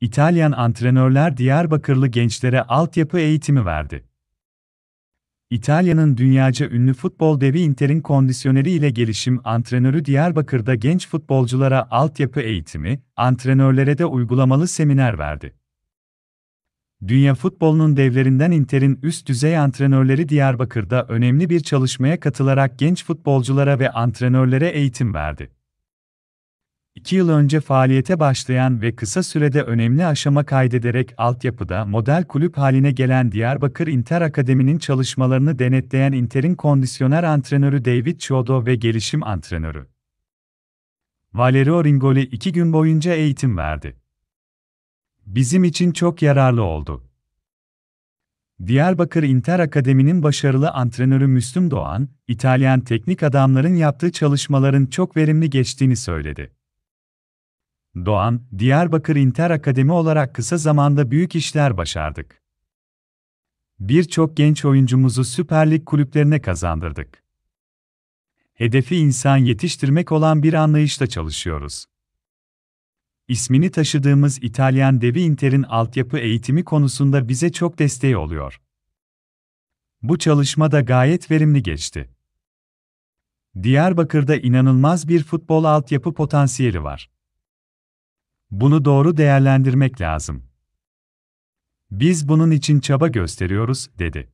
İtalyan antrenörler Diyarbakırlı gençlere altyapı eğitimi verdi. İtalya'nın dünyaca ünlü futbol devi Inter'in kondisyoneri ile gelişim antrenörü Diyarbakır'da genç futbolculara altyapı eğitimi, antrenörlere de uygulamalı seminer verdi. Dünya futbolunun devlerinden Inter'in üst düzey antrenörleri Diyarbakır'da önemli bir çalışmaya katılarak genç futbolculara ve antrenörlere eğitim verdi. İki yıl önce faaliyete başlayan ve kısa sürede önemli aşama kaydederek altyapıda model kulüp haline gelen Diyarbakır Inter Akademi'nin çalışmalarını denetleyen Inter'in kondisyoner antrenörü David Chodo ve gelişim antrenörü Valerio Ringoli iki gün boyunca eğitim verdi. Bizim için çok yararlı oldu. Diyarbakır Inter Akademi'nin başarılı antrenörü Müslüm Doğan, İtalyan teknik adamların yaptığı çalışmaların çok verimli geçtiğini söyledi. Doğan, Diyarbakır Inter Akademi olarak kısa zamanda büyük işler başardık. Birçok genç oyuncumuzu Süper Lig kulüplerine kazandırdık. Hedefi insan yetiştirmek olan bir anlayışla çalışıyoruz. İsmini taşıdığımız İtalyan devi Inter'in altyapı eğitimi konusunda bize çok desteği oluyor. Bu çalışma da gayet verimli geçti. Diyarbakır'da inanılmaz bir futbol altyapı potansiyeli var. Bunu doğru değerlendirmek lazım. Biz bunun için çaba gösteriyoruz, dedi.